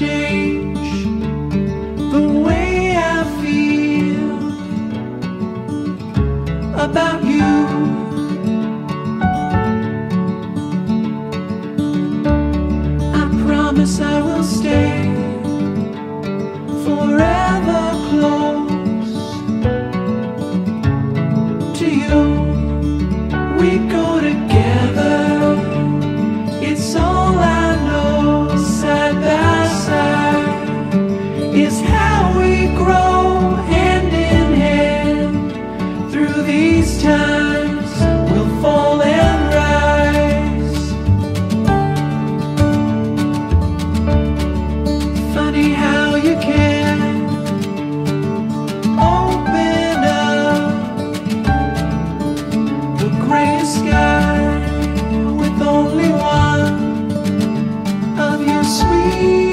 change the way I feel about you. I promise I will stay forever close to you. We go these times will fall and rise. Funny how you can open up the gray sky with only one of your sweet.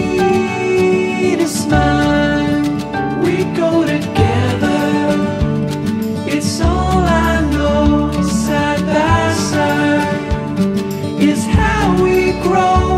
grow.